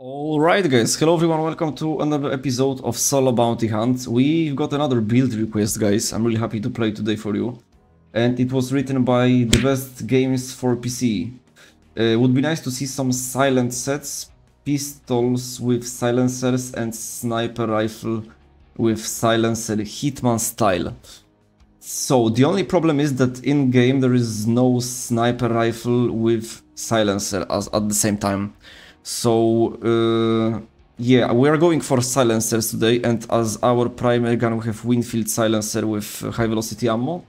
Alright guys, hello everyone, welcome to another episode of Solo Bounty Hunt. We've got another build request guys, I'm really happy to play today for you. And it was written by the best games for PC. Uh, would be nice to see some silent sets, pistols with silencers and sniper rifle with silencer hitman style. So the only problem is that in game there is no sniper rifle with silencer as, at the same time. So uh, yeah, we are going for silencers today and as our primary gun we have Winfield silencer with high velocity ammo.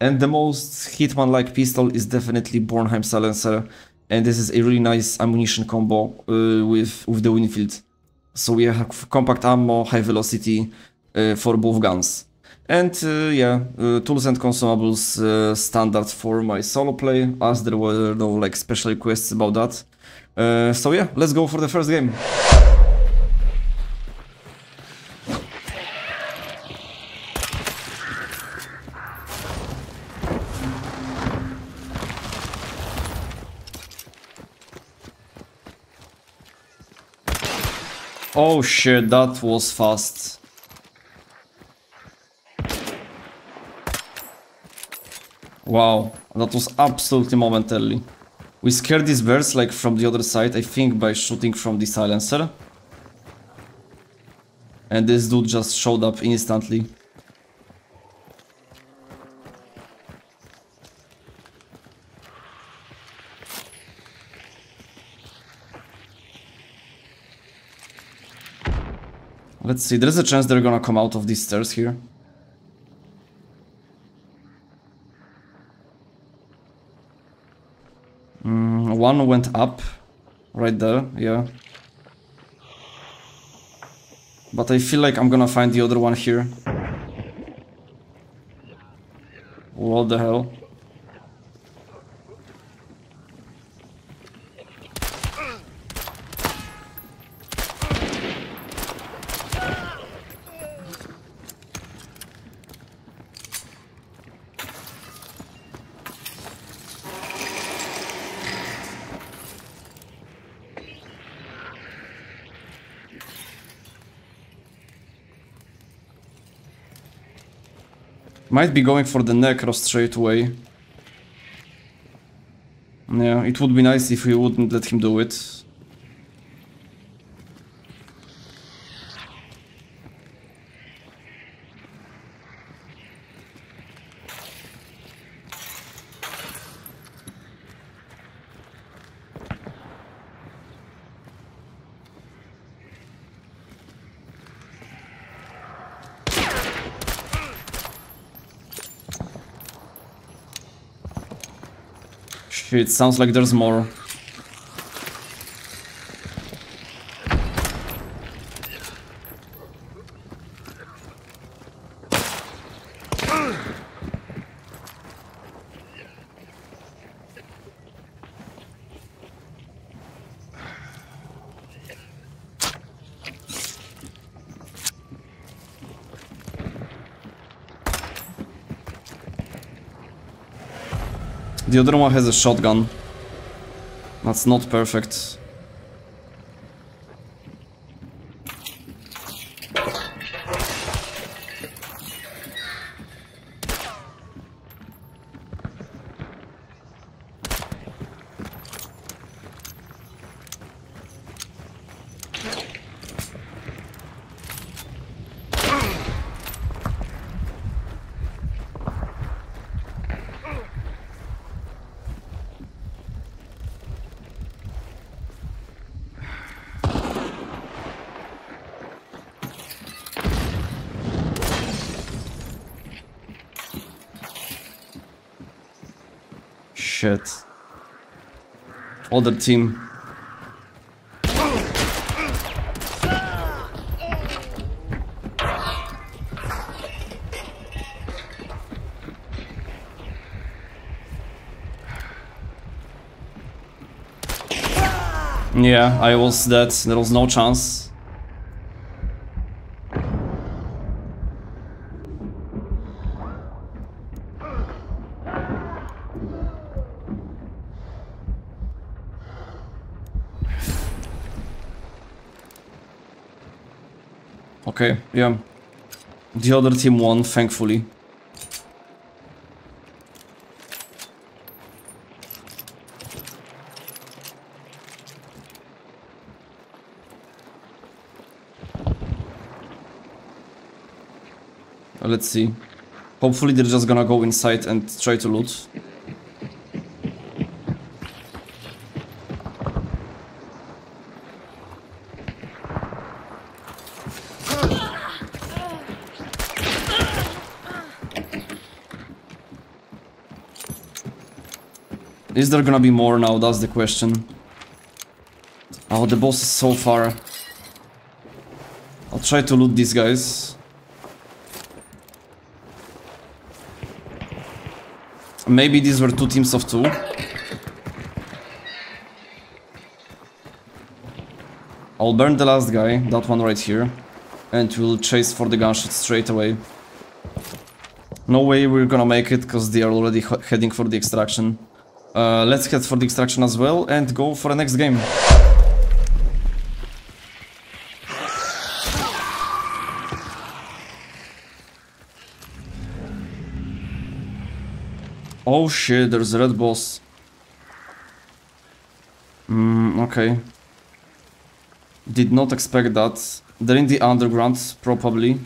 And the most hitman-like pistol is definitely Bornheim silencer and this is a really nice ammunition combo uh, with, with the Winfield. So we have compact ammo, high velocity uh, for both guns. And uh, yeah, uh, tools and consumables uh, standard for my solo play, as there were no like special requests about that. Uh, so yeah, let's go for the first game. Oh shit, that was fast. Wow, that was absolutely momentarily. We scared these birds like from the other side, I think by shooting from the silencer. And this dude just showed up instantly. Let's see, there's a chance they're gonna come out of these stairs here. One went up, right there, yeah. But I feel like I'm gonna find the other one here. What the hell? Might be going for the Necro straight away. Yeah, it would be nice if we wouldn't let him do it. Shit, sounds like there's more. The other one has a shotgun. That's not perfect. Shit. Other team. Yeah, I was dead. There was no chance. Okay, yeah. The other team won, thankfully. Let's see. Hopefully they're just gonna go inside and try to loot. Is there gonna be more now? That's the question. Oh, the boss is so far. I'll try to loot these guys. Maybe these were two teams of two. I'll burn the last guy, that one right here. And we'll chase for the gunshot straight away. No way we're gonna make it, because they are already heading for the extraction. Uh, let's head for the extraction as well and go for the next game. Oh shit, there's a red boss. Hmm, okay. Did not expect that. They're in the underground, probably.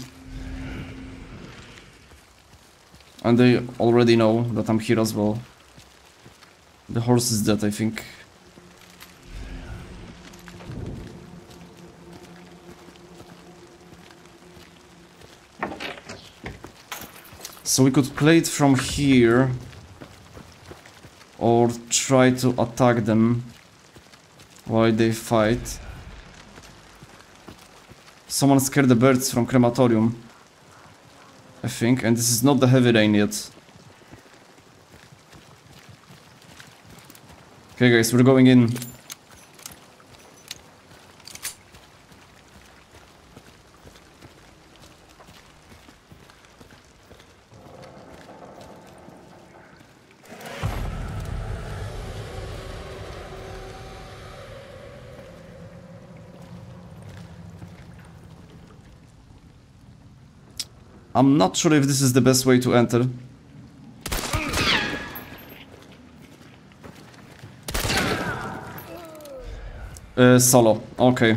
And they already know that I'm here as well. The horse is dead, I think. So we could play it from here. Or try to attack them while they fight. Someone scared the birds from crematorium. I think, and this is not the heavy rain yet. Okay guys, we're going in. I'm not sure if this is the best way to enter. Solo, okay.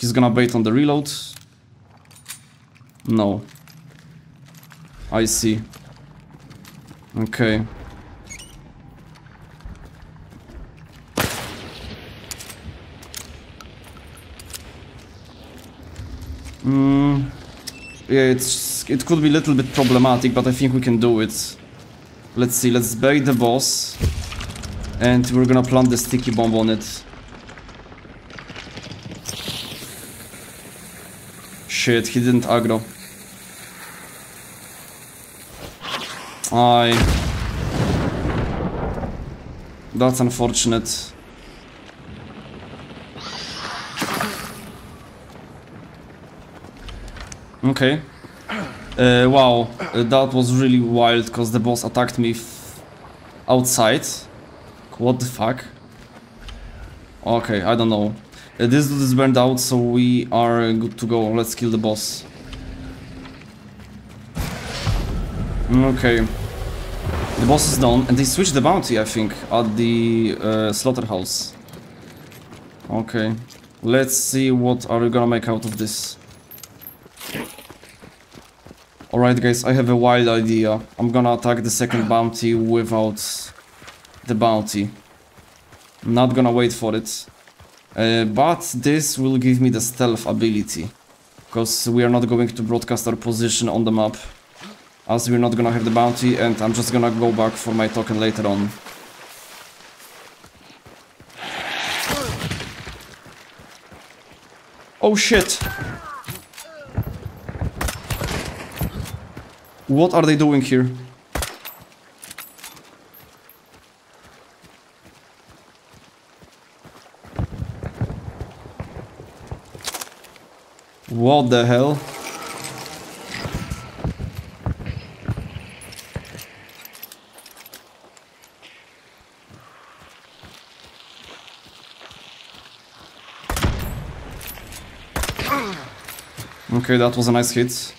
He's gonna bait on the reload. No. I see. Okay. Hmm. Yeah, it's it could be a little bit problematic, but I think we can do it. Let's see, let's bait the boss. And we're gonna plant the sticky bomb on it. Shit, he didn't aggro. I. That's unfortunate. Okay. Uh, wow, uh, that was really wild because the boss attacked me outside. What the fuck? Okay, I don't know. Uh, this dude is burned out, so we are good to go. Let's kill the boss. Okay. The boss is done, and they switched the bounty, I think, at the uh, slaughterhouse. Okay. Let's see what are we gonna make out of this. Alright guys, I have a wild idea. I'm gonna attack the second bounty without the bounty. I'm not gonna wait for it. Uh, but this will give me the stealth ability. Because we are not going to broadcast our position on the map. As we're not gonna have the bounty and I'm just gonna go back for my token later on. Oh shit! What are they doing here? What the hell? Okay, that was a nice hit.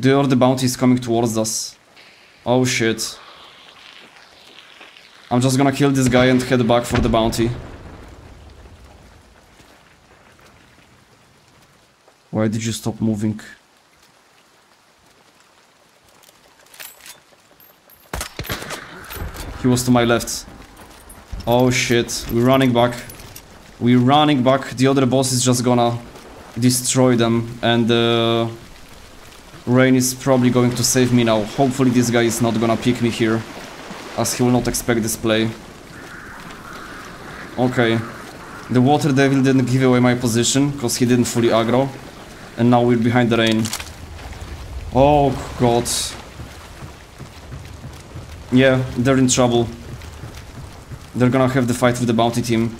The other bounty is coming towards us. Oh shit. I'm just gonna kill this guy and head back for the bounty. Why did you stop moving? He was to my left. Oh shit, we're running back. We're running back. The other boss is just gonna destroy them and uh, Rain is probably going to save me now. Hopefully this guy is not gonna pick me here as he will not expect this play. Okay. The Water Devil didn't give away my position because he didn't fully aggro. And now we're behind the rain. Oh god. Yeah, they're in trouble. They're gonna have the fight with the bounty team.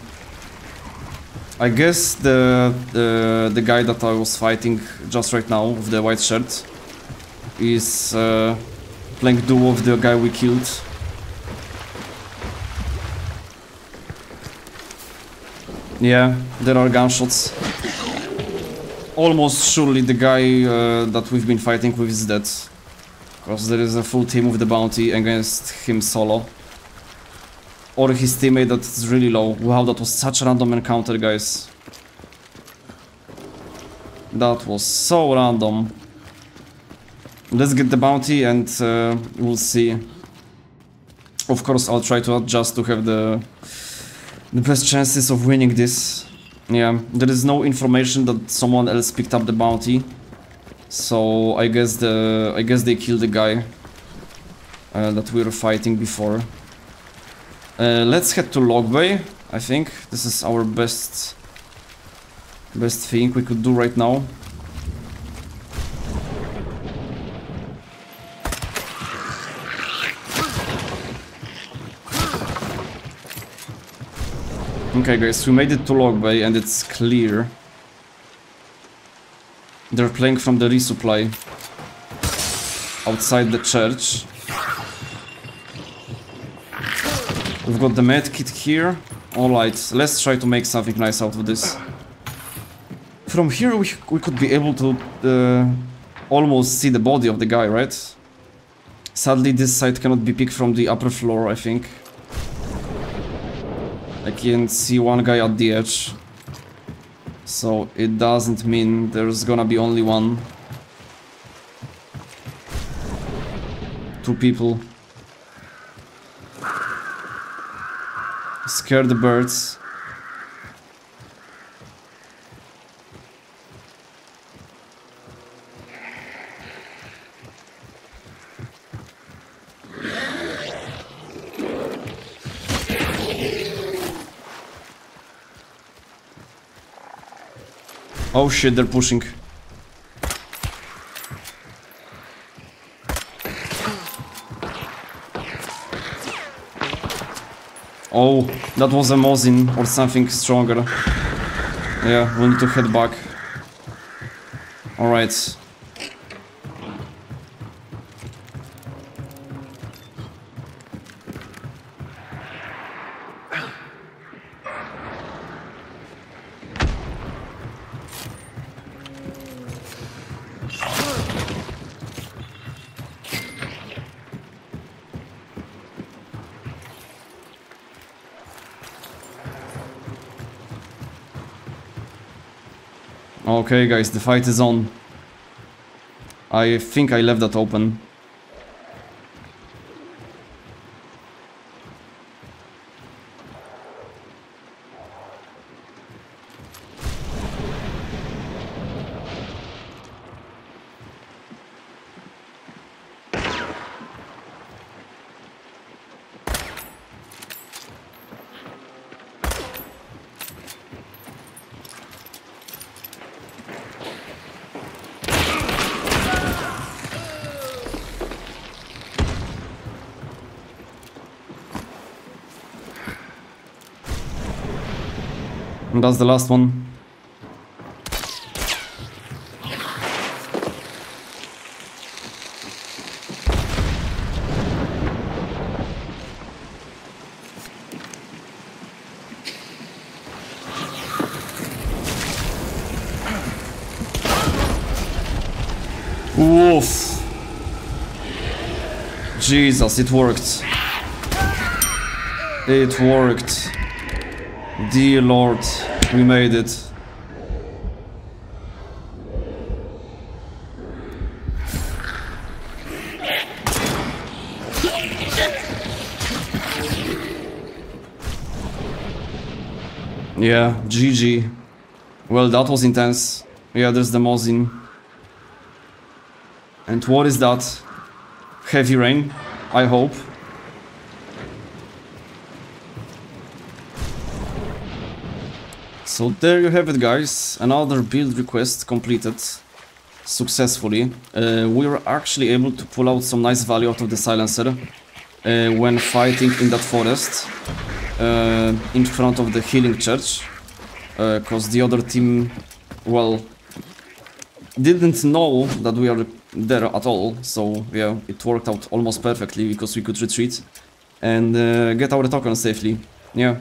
I guess the, the the guy that I was fighting just right now with the white shirt is uh, playing duo with the guy we killed. Yeah, there are gunshots. Almost surely the guy uh, that we've been fighting with is dead. Because there is a full team of the bounty against him solo. Or his teammate that's really low. Wow, that was such a random encounter, guys. That was so random. Let's get the bounty and uh, we'll see. Of course, I'll try to adjust to have the the best chances of winning this. Yeah, there is no information that someone else picked up the bounty. So I guess the I guess they killed the guy uh, that we were fighting before. Uh, let's head to Log Bay. I think this is our best best thing we could do right now. Okay guys, we made it to Log Bay and it's clear. They're playing from the resupply outside the church. We've got the med kit here. Alright, let's try to make something nice out of this. From here we, we could be able to uh, almost see the body of the guy, right? Sadly this side cannot be picked from the upper floor, I think. I can see one guy at the edge. So it doesn't mean there's gonna be only one. Two people. Scare the birds. Oh shit, they're pushing. Oh, that was a Mosin or something stronger. Yeah, we need to head back. Alright. Okay guys, the fight is on. I think I left that open. And that's the last one. Woof. Jesus, it worked. It worked. Dear Lord we made it. Yeah, GG. Well, that was intense. Yeah, there's the Mosin. And what is that? Heavy rain, I hope. So there you have it guys, another build request completed successfully. Uh, we were actually able to pull out some nice value out of the silencer uh, when fighting in that forest uh, in front of the healing church because uh, the other team, well, didn't know that we are there at all, so yeah, it worked out almost perfectly because we could retreat and uh, get our token safely. Yeah.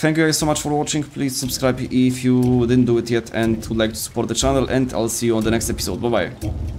Thank you guys so much for watching, please subscribe if you didn't do it yet and would like to support the channel and I'll see you on the next episode, bye bye.